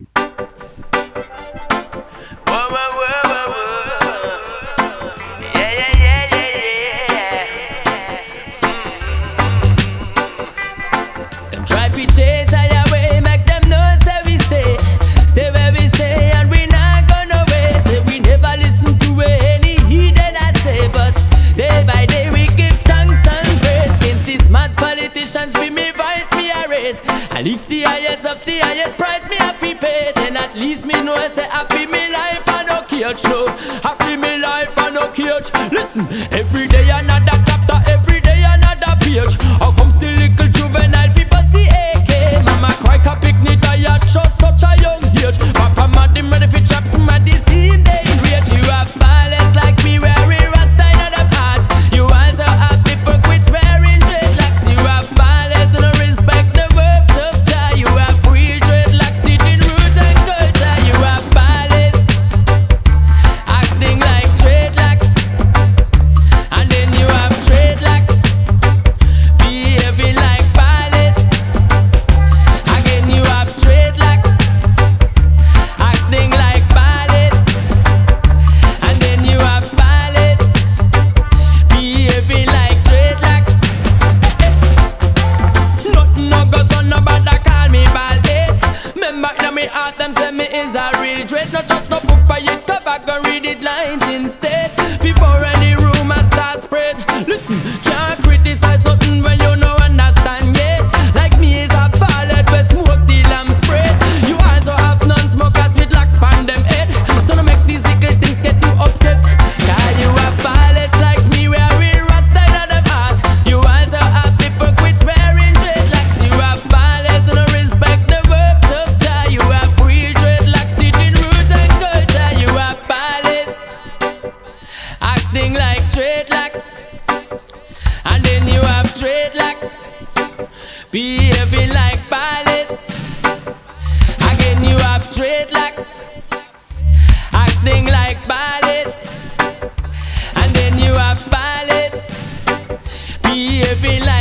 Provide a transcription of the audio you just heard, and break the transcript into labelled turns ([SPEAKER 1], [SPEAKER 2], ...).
[SPEAKER 1] Them try to chase I And if the highest of the highest price me have to pay, then at least me know say I feel me life and no cage, no. I feel me life and no cage. Listen, every day another. read no church, no book by it cover, go read it lines instead. thing like dreadlocks. And then you have dreadlocks, behaving like pilots. Again, you have dreadlocks, acting like pilots. And then you have pilots, behaving like